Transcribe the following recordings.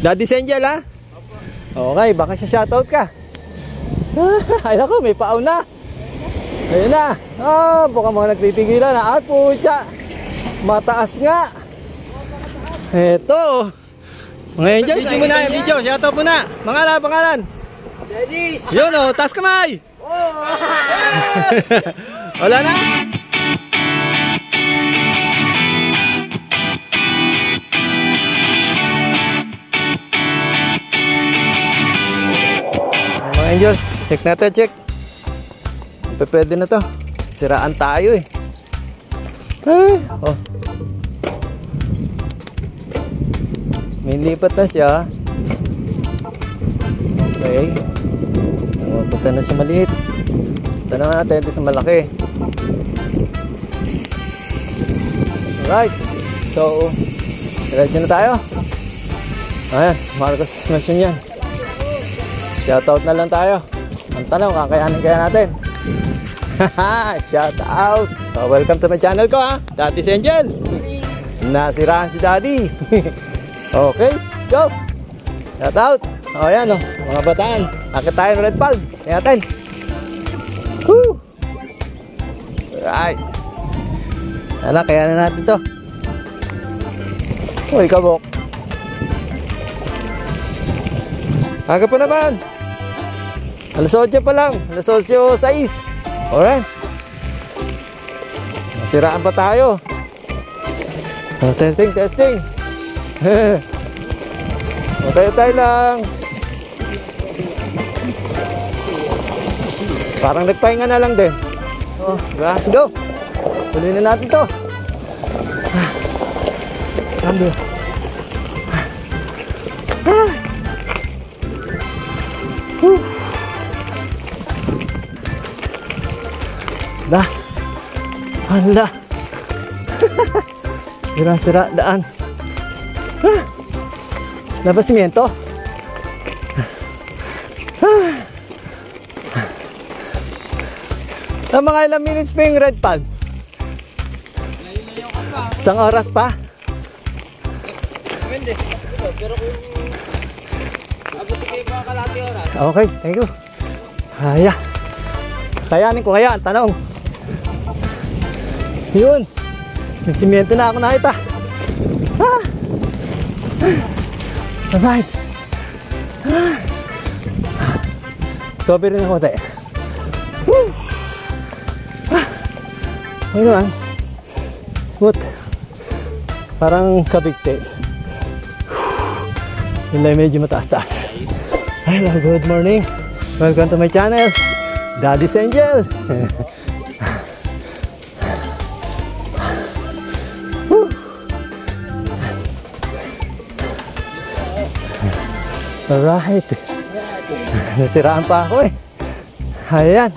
Daddy Angel ha? Okay, baka siya shoutout ka. Ay ako, may paaw na. Ayun na. Ah, baka mga nagtitigilan na. Ah, pucha. Mataas nga. Eto. Mga angels, video muna, video. Shoutout muna. Pangalan, pangalan. Dennis! Yun o, taas kamay. Wala na. Angels, check natin, check. Pwede na to. Siraan tayo eh. Ay, oh. May lipat na siya. Okay. Oh, na sa maliit. Punta na natin sa malaki. Alright. So, ready na tayo. Ayan, Marcos Mission yan. Shoutout na lang tayo. Ang tanong, kakayanin kaya natin. Shoutout. So, welcome to my channel ko ha. Daddy's Angel. Nasirahan si Daddy. okay, let's go. Shoutout. O oh, yan o, mga bataan. Akit tayo ng red palm. Tingnan natin. Woo! Right. Ala, kaya na natin to. Uy, kabok. Aga pa naman. Alas 8 pa lang. Alas 8, 6. Alright. Nasiraan pa tayo. Oh, testing, testing. Tayo lang. Parang nagpahinga na lang din. Oh, let's go. Tuloy na natin to. Ah. Hala. Sira-sira daan. Ah. Labasimiento. Sa mga ilang minutes pa yung red pad? Isang oras pa? Depende. Pero kung abot kayo mga kalati oras, Okay, thank you. Kaya. Kayanin ko kaya ang tanong. Yun. May simyento na ako nakita. Ah! Alright. Ah! Cover rin ako tayo. Ah! Okay naman. Smooth. Parang kabigte. Yun lang medyo mataas-taas. Hello, good morning. Welcome to my channel, Daddy's Angel. Alright. Nasiraan pa ako eh. Ayan.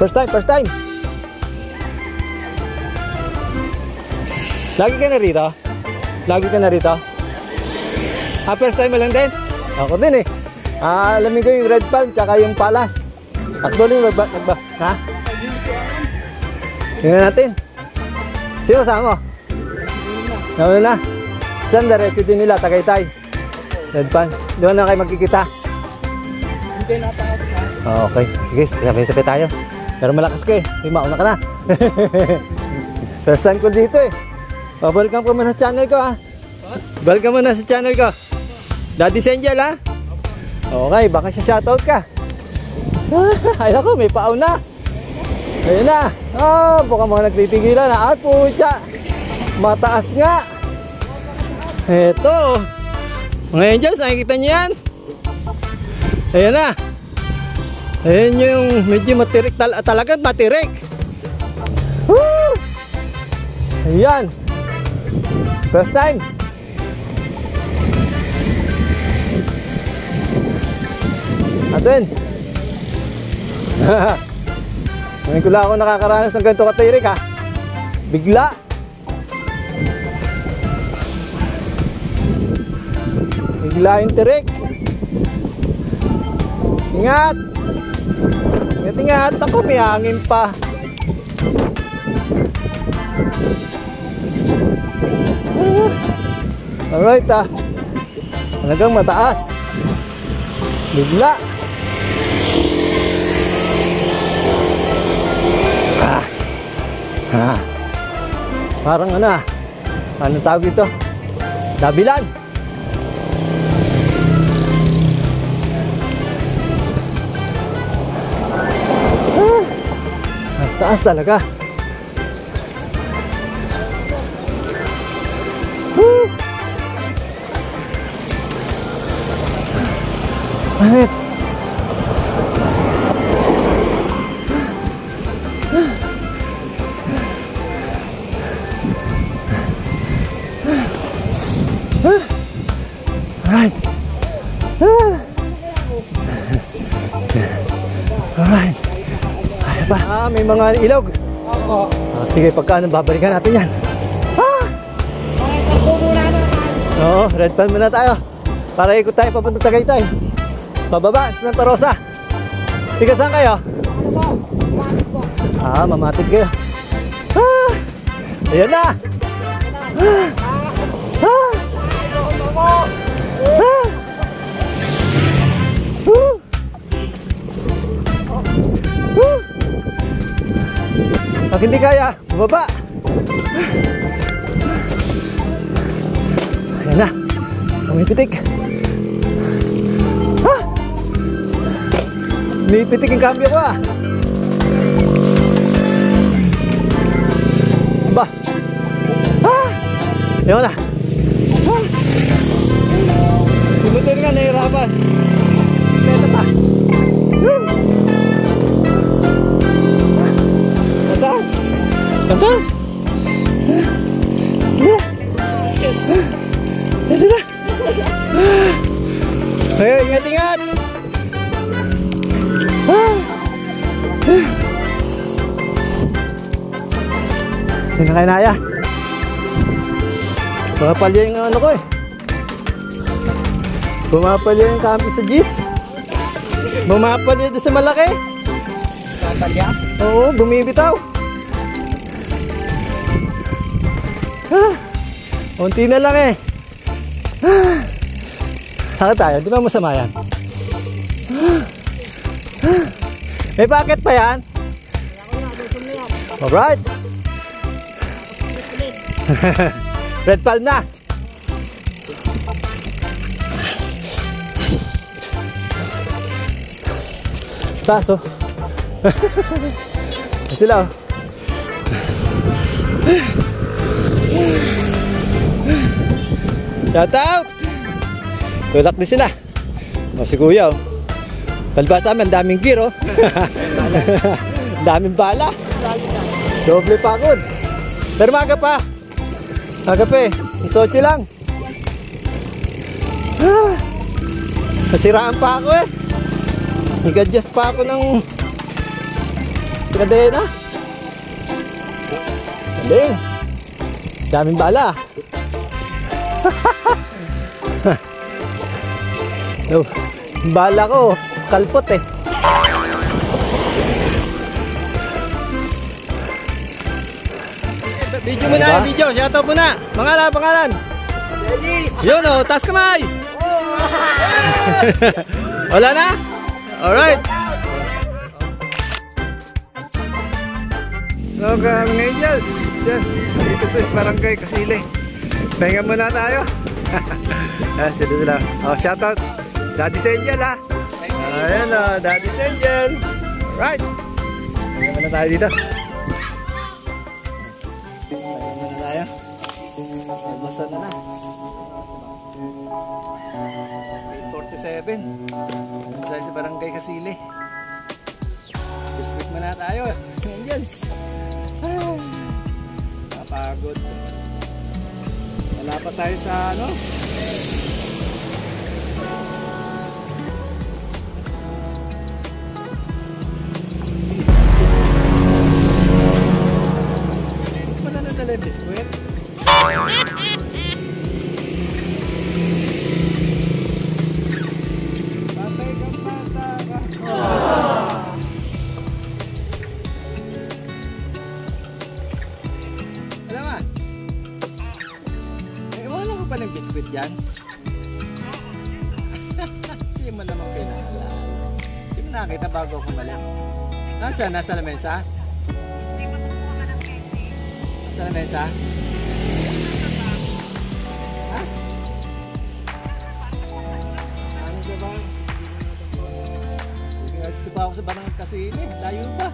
First time, first time. Lagi ka na rito? Lagi ka na rito? Ah, first time lang din? Ako din eh. Ah, alamin ko yung red palm tsaka yung palas. Actually, magba, magba, ha? Tingnan natin. Sino kasama mo? Nauna na. Saan diretso din nila? Tagaytay. Palm. Doon na kayo magkikita. hindi na na. Ah, okay. Sige, sabay-sabay tayo. Pero malakas ka eh. Hindi, mauna ka na. First time ko dito eh. Oh, welcome ka muna sa channel ko ha. Welcome muna sa channel ko. Daddy Angel ha. Okay, baka siya shoutout ka. Ay ako, may paaw na. Ayun na. Ah, baka mga nagtitigilan na. Ah, pucha. Mataas nga. Eto. Mga angels, nakikita niyo yan? Ayan na. Ayan yung medyo matirik tal talaga matirik. Woo! Ayan. First time. Atin. Ngayon ko ako nakakaranas ng ganito katirik ha. Bigla. Bigla yung tirik. Ingat! Ingat, ingat. Ako may hangin pa. Alright ah. Talagang mataas. Bigla. Bigla. Ah. Parang ano ah. Ano tawag ito? Dabilan. Ah. Ang taas talaga. Woo! Bakit? Mga ilog. Opo. Ah, sige, pagka ano, babalikan natin yan. Ah! Oo, red pan muna tayo. Para ikot tayo papunta Tagaytay. Pababa, Santa Rosa. Tiga saan kayo? Ah, mamatid kayo. Ah! Ayan na! Ah! Ah! Ah! Woo! Woo! Pag hindi kaya, bumaba. Ayan na. Umipitik. Ah! Umipitik yung cambio ko ah. Ba? Ah! Ayun na. Ah! Tumutin nga, nahihirapan. Ito pa. Woo! Tatas! Yeah! Ito na! Hey, ingat, ingat! Ah! Hindi na. Pumapalya yung ano ko eh. Pumapalya yung kami sa gis. Bumapalya doon sa malaki. Oo, bumibitaw. unti na lang eh. Saka tayo, di ba masama yan? May packet pa yan? Alright. Red palm na. Taso. Sila oh. Shout out! Tulak din sila. O si kuya oh. Palbasa amin, daming gear oh. daming bala. Doble pagod. Pero maga pa. Maga pa eh. Isochi lang. Ah, nasiraan pa ako eh. Nag-adjust pa ako ng kadena. Galing. Daming bala. oh, bala ko, kalpot eh. Video mo na, video. Shoutout mo na. Pangalan, pangalan. Yun oh, taas kamay. Wala na? Alright. So, mga angels, yan, dito sa Barangay Kasili. Pahinga muna tayo. ah, sila sila. Oh, shoutout. Daddy Angel ha. Ayan o, Daddy Angel. Alright. Pahinga muna tayo dito. Pahinga muna tayo. Almasan na na. 8.47. Dito tayo sa Barangay Kasili. Biscuit muna tayo. Angels. Napagod. Wala pa tayo sa ano? Hindi mo nakita bago ako balik. Nasa? Nasa lamesa? Nasa lamesa? Ha? Ano ba ba? Dito pa ako sa barangay kasi ini. Layo pa.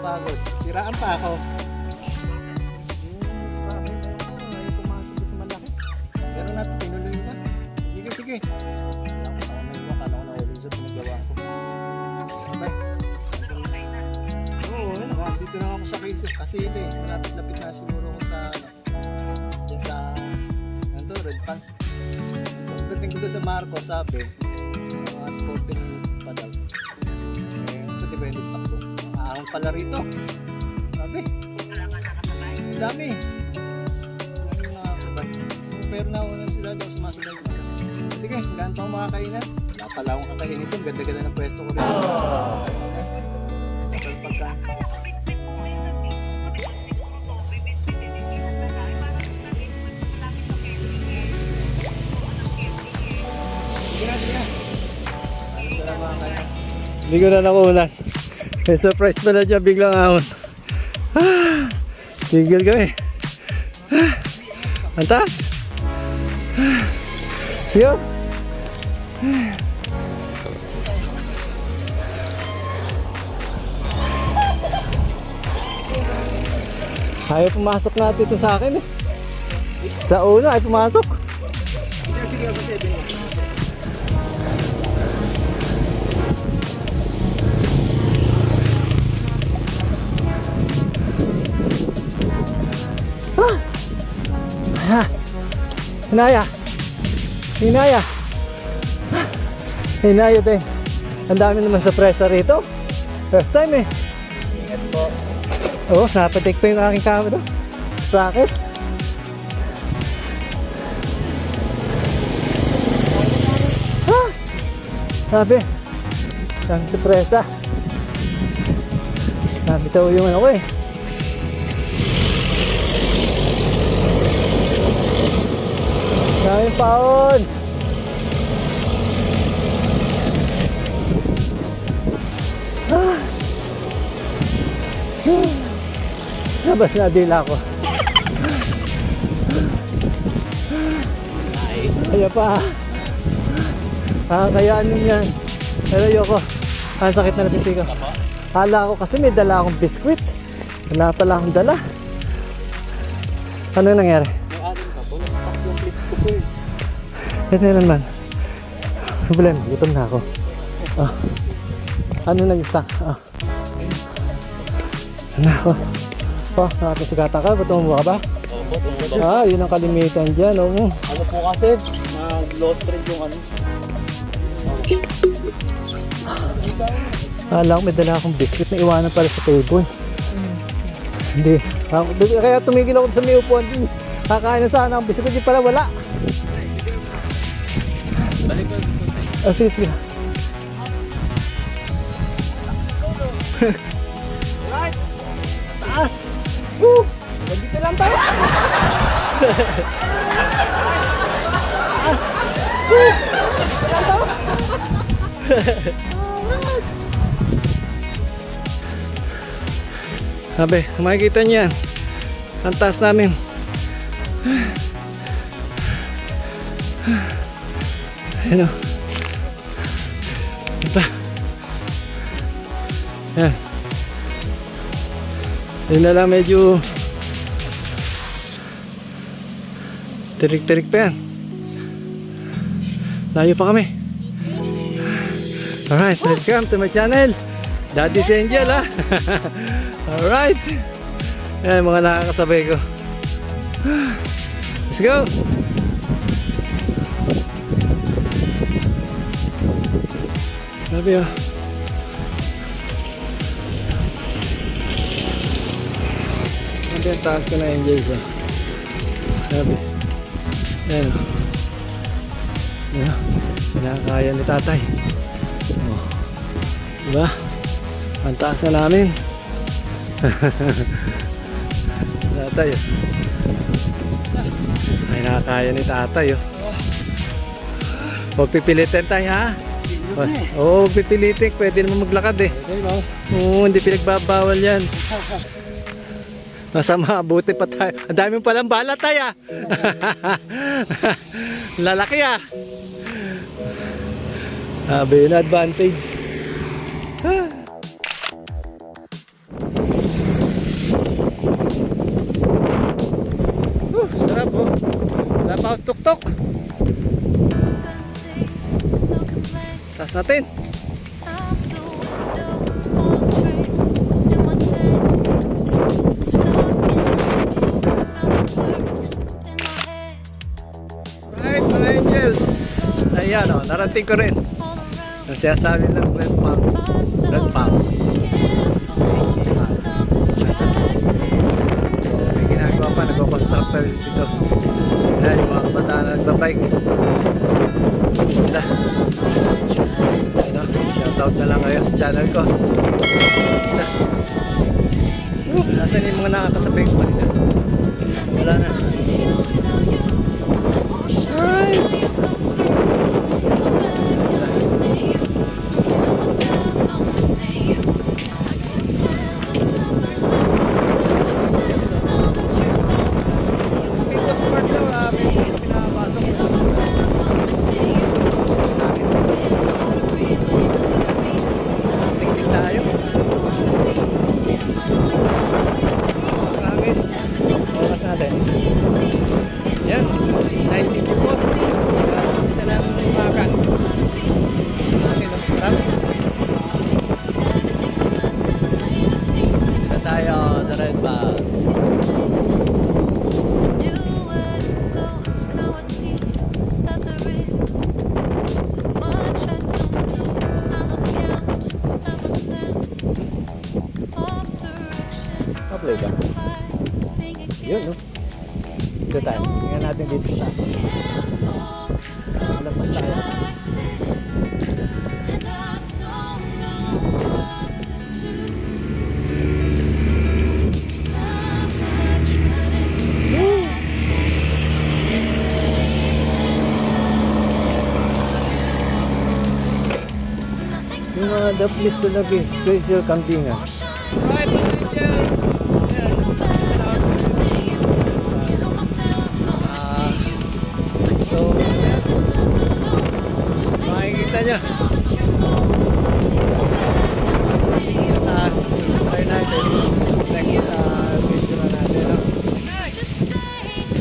Pagod. Siraan pa ako. Ito eh. Lapit-lapit na siguro ako sa ano. Sa ano to, Red Pants. Pagdating ko doon sa Marco, sabi, mga 40 minutes pa daw. Eh, ito depende sa takbo. Ahon pala rito. Sabi. Ang dami. Ang nakakasabay. Pero nauna sila daw sumasabay. Sige, ganito akong makakainan. Wala pala akong kakainin ito. Ganda-ganda ng pwesto ko rin. Hindi ko na nakunan. May surprise pala dyan, biglang ahon. Ah, tigil kami. Ah, ang taas. Sige. oh. Ayaw pumasok natin ito sa akin eh. Sa una ay pumasok. Ha! Hinaya! Hinaya! Hinaya din. Ang dami naman sa presa rito. First time eh. Ingat po. Oo, oh, napatik pa yung aking camera. Sakit. Ah! Sabi. Ang surpresa. Nabitaw yung ano ko eh. Daming paon. Ah. Labas na dila ko. Ayan pa. Ah, kaya ano yan. Pero ayoko. Ang sakit na natin ko. Hala ko kasi may dala akong biskwit. Wala pala akong dala. Ano nangyari? Ito na naman. Problem, gutom na ako. Ah. Ano nag-stack? Ah. Ano ako? Oh, nakapasigata ka? Ba't mo ka ba? Opo, tungkol Ah, yun ang kalimitan dyan. Oh. Ano po kasi, na-lost rin yung ano. Alam ko may dala akong biscuit na iwanan pala sa table. Hindi. Ah, kaya tumigil ako sa may upuan. Kakain na sana ang biscuit, di pala wala. Ah, sige, sige. Right! Taas! Woo! Nandito lang tayo. Taas! Woo! Lang tayo. Sabi, makikita niyo yan. Ang taas namin. Ayan o. Ayan. Yun na lang medyo tirik-tirik pa yan. Layo pa kami. Alright, welcome to my channel. Daddy's Angel ha. Alright. Yan mga nakakasabay ko. Let's go. Sabi oh. Ang taas ko na enjoy siya. Sabi. Ayan. Ayan. Kinakaya ni tatay. Oh. Diba? Ang taas na namin. tatay. oh. Ay, nakakaya ni tatay, oh. Huwag pipilitin tayo, ha? Oo, oh, pipilitin. Pwede naman maglakad, eh. Oo, hindi pinagbabawal yan. Masama, buti pa tayo. Ang dami palang bala tayo, ah. Lalaki, ah. Sabi yun, advantage. Uh, sarap, oh. Wala pa akong tuk-tuk. Taas natin. Narating ko rin. Ang sinasabi ng red palm. Red palm. May ginagawa pa, nagpapaconstructor dito. Ayan, yung mga kabataan na nagbabike. Sila. Ano, shoutout na lang kayo sa channel ko. Uh, Nasaan yung mga nakakasabay ko kanina? Wala na. Ay! Labas tayo. Yung mga place talaga. Special ah. Right,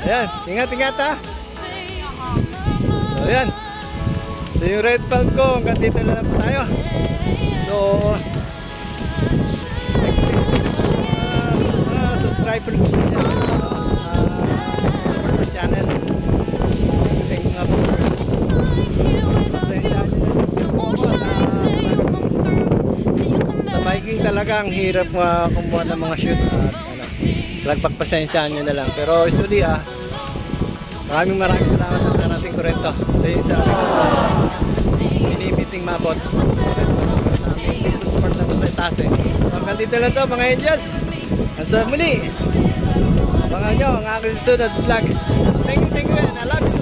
Ayan, ingat, ingat ha. So, ayan. So, yung red ko, hanggang dito na lang po tayo. So, uh, uh, subscriber ko sa channel. Po. Sa biking talaga ang hirap uh, kumuha ng mga shoot at ano, lagpagpasensyahan nyo na lang. Pero usually ah, maraming maraming salamat sa narating ko rin to. Dahil sa mini-meeting mabot. Support na sa itaas eh. So hanggang dito lang to mga angels. Sa muli, abangan nyo ang aking susunod vlog. Thank you, thank you and. I love you.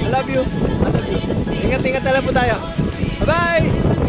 I love you. Ingat-ingat na lang po tayo. Bye-bye!